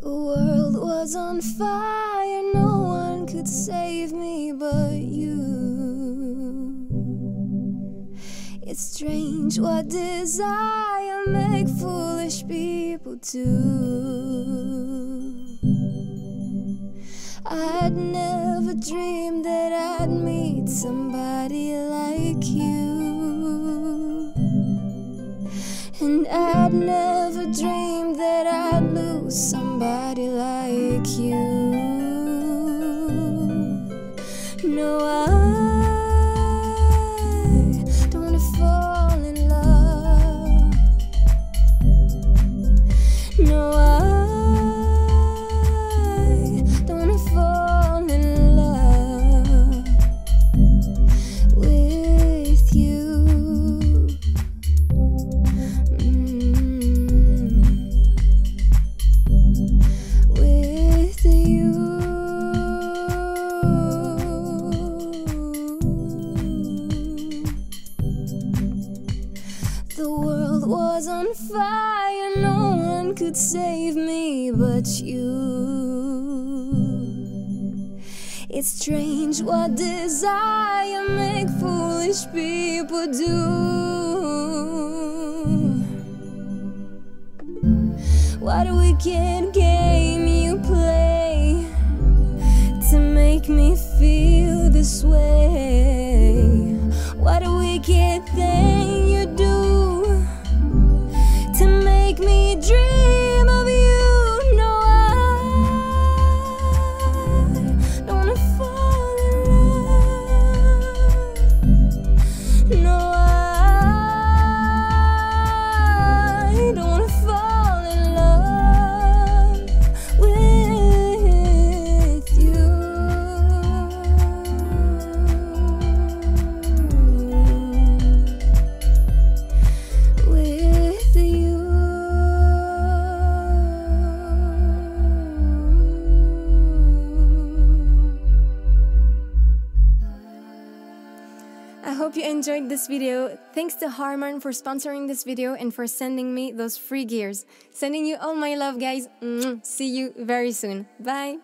The world was on fire, no one could save me but you. It's strange what desire make foolish people do. I'd never dreamed that I'd meet somebody like you. And I'd never dreamed that I'd lose somebody like you. No, was on fire, no one could save me but you. It's strange what desire make foolish people do. What a wicked game you play to make me feel this way. What a wicked thing make me dream hope you enjoyed this video. Thanks to Harman for sponsoring this video and for sending me those free gears. Sending you all my love, guys. See you very soon. Bye.